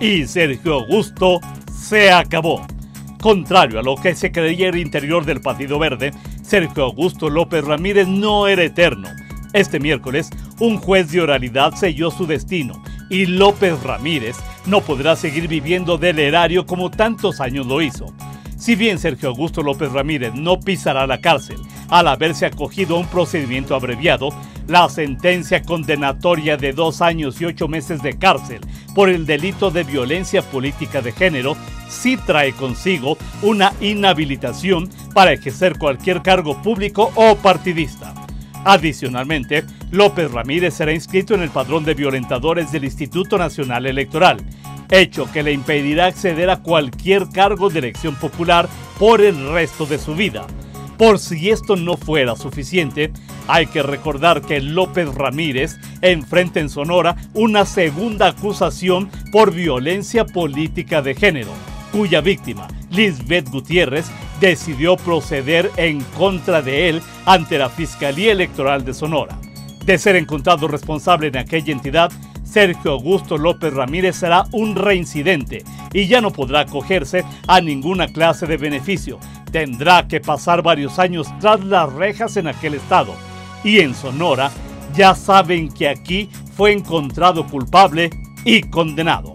y Sergio Augusto se acabó. Contrario a lo que se creía el interior del Partido Verde, Sergio Augusto López Ramírez no era eterno. Este miércoles, un juez de oralidad selló su destino y López Ramírez no podrá seguir viviendo del erario como tantos años lo hizo. Si bien Sergio Augusto López Ramírez no pisará la cárcel al haberse acogido a un procedimiento abreviado, la sentencia condenatoria de dos años y ocho meses de cárcel por el delito de violencia política de género sí trae consigo una inhabilitación para ejercer cualquier cargo público o partidista. Adicionalmente, López Ramírez será inscrito en el padrón de violentadores del Instituto Nacional Electoral, hecho que le impedirá acceder a cualquier cargo de elección popular por el resto de su vida. Por si esto no fuera suficiente, hay que recordar que López Ramírez enfrenta en Sonora una segunda acusación por violencia política de género, cuya víctima, Lisbeth Gutiérrez, decidió proceder en contra de él ante la Fiscalía Electoral de Sonora. De ser encontrado responsable en aquella entidad, Sergio Augusto López Ramírez será un reincidente y ya no podrá acogerse a ninguna clase de beneficio. Tendrá que pasar varios años tras las rejas en aquel estado. Y en Sonora ya saben que aquí fue encontrado culpable y condenado.